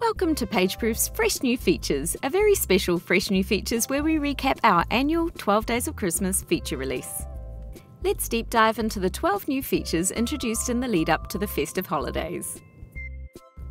Welcome to PageProof's Fresh New Features, a very special Fresh New Features where we recap our annual 12 Days of Christmas feature release. Let's deep dive into the 12 new features introduced in the lead up to the festive holidays.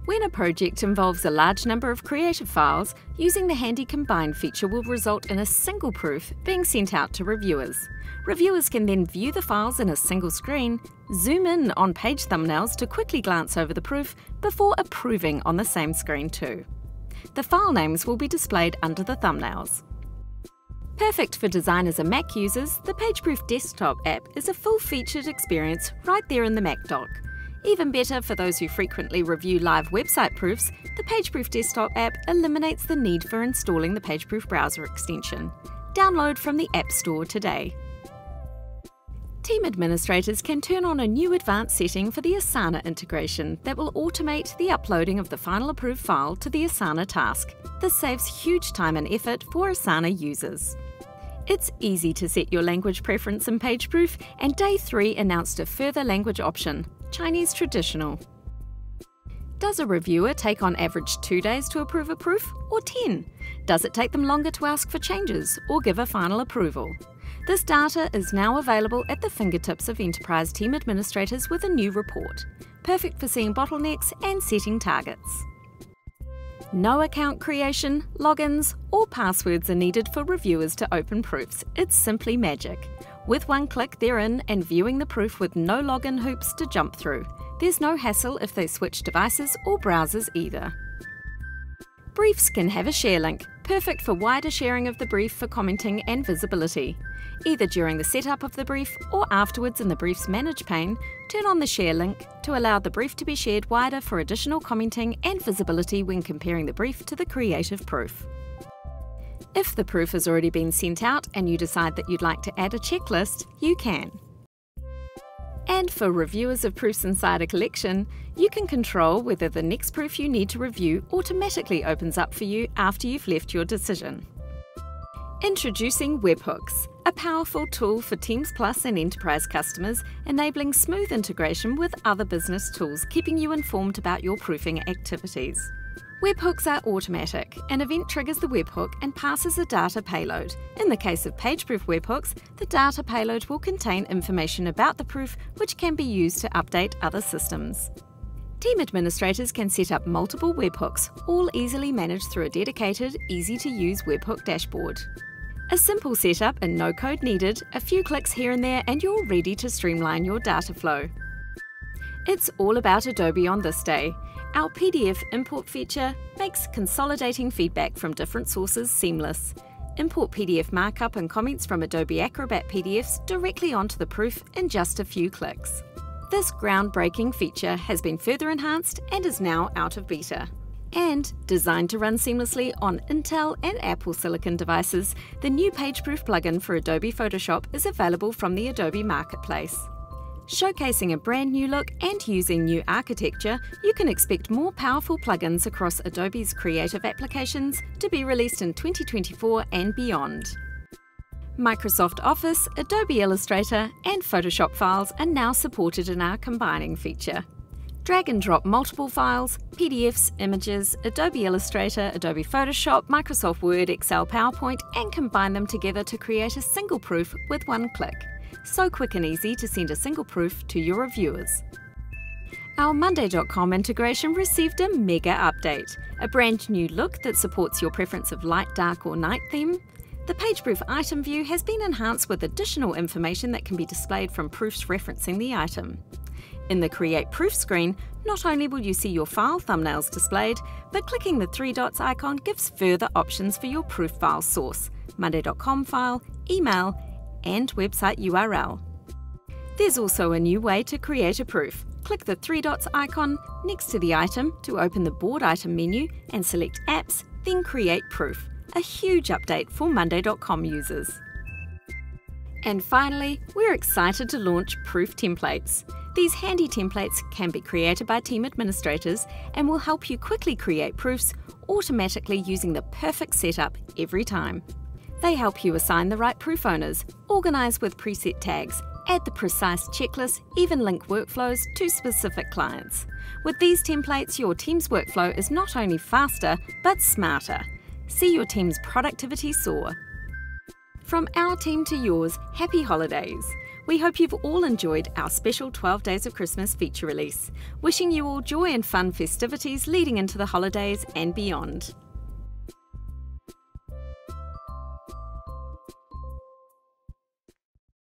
When a project involves a large number of creative files, using the handy Combine feature will result in a single proof being sent out to reviewers. Reviewers can then view the files in a single screen, zoom in on page thumbnails to quickly glance over the proof before approving on the same screen too. The file names will be displayed under the thumbnails. Perfect for designers and Mac users, the PageProof desktop app is a full-featured experience right there in the Mac dock. Even better for those who frequently review live website proofs, the PageProof desktop app eliminates the need for installing the PageProof browser extension. Download from the App Store today. Team administrators can turn on a new advanced setting for the Asana integration that will automate the uploading of the final approved file to the Asana task. This saves huge time and effort for Asana users. It's easy to set your language preference in PageProof, and Day 3 announced a further language option, Chinese Traditional. Does a reviewer take on average two days to approve a proof, or 10? Does it take them longer to ask for changes or give a final approval? This data is now available at the fingertips of enterprise team administrators with a new report, perfect for seeing bottlenecks and setting targets. No account creation, logins, or passwords are needed for reviewers to open proofs. It's simply magic. With one click, they're in and viewing the proof with no login hoops to jump through. There's no hassle if they switch devices or browsers either. Briefs can have a share link, perfect for wider sharing of the brief for commenting and visibility. Either during the setup of the brief or afterwards in the brief's Manage pane, turn on the share link to allow the brief to be shared wider for additional commenting and visibility when comparing the brief to the creative proof. If the proof has already been sent out and you decide that you'd like to add a checklist, you can. And for reviewers of proofs inside a collection, you can control whether the next proof you need to review automatically opens up for you after you've left your decision. Introducing Webhooks, a powerful tool for Teams Plus and Enterprise customers, enabling smooth integration with other business tools, keeping you informed about your proofing activities. Webhooks are automatic. An event triggers the webhook and passes a data payload. In the case of PageProof webhooks, the data payload will contain information about the proof which can be used to update other systems. Team administrators can set up multiple webhooks, all easily managed through a dedicated, easy to use webhook dashboard. A simple setup and no code needed, a few clicks here and there, and you're ready to streamline your data flow. It's all about Adobe on this day. Our PDF import feature makes consolidating feedback from different sources seamless. Import PDF markup and comments from Adobe Acrobat PDFs directly onto the proof in just a few clicks. This groundbreaking feature has been further enhanced and is now out of beta. And designed to run seamlessly on Intel and Apple Silicon devices, the new PageProof plugin for Adobe Photoshop is available from the Adobe Marketplace. Showcasing a brand new look and using new architecture, you can expect more powerful plugins across Adobe's creative applications to be released in 2024 and beyond. Microsoft Office, Adobe Illustrator, and Photoshop files are now supported in our combining feature. Drag and drop multiple files, PDFs, images, Adobe Illustrator, Adobe Photoshop, Microsoft Word, Excel, PowerPoint, and combine them together to create a single proof with one click. So quick and easy to send a single proof to your reviewers. Our Monday.com integration received a mega update, a brand new look that supports your preference of light, dark, or night theme. The PageProof item view has been enhanced with additional information that can be displayed from proofs referencing the item. In the Create Proof screen, not only will you see your file thumbnails displayed, but clicking the three dots icon gives further options for your proof file source, Monday.com file, email, and website URL. There's also a new way to create a proof. Click the three dots icon next to the item to open the Board Item menu and select Apps, then Create Proof, a huge update for Monday.com users. And finally, we're excited to launch Proof Templates. These handy templates can be created by team administrators and will help you quickly create proofs automatically using the perfect setup every time. They help you assign the right proof owners, organise with preset tags, Add the precise checklist, even link workflows to specific clients. With these templates, your team's workflow is not only faster, but smarter. See your team's productivity soar. From our team to yours, happy holidays! We hope you've all enjoyed our special 12 Days of Christmas feature release. Wishing you all joy and fun festivities leading into the holidays and beyond.